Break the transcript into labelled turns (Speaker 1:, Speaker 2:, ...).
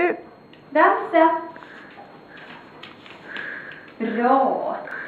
Speaker 1: slut.
Speaker 2: Dansa. Bra.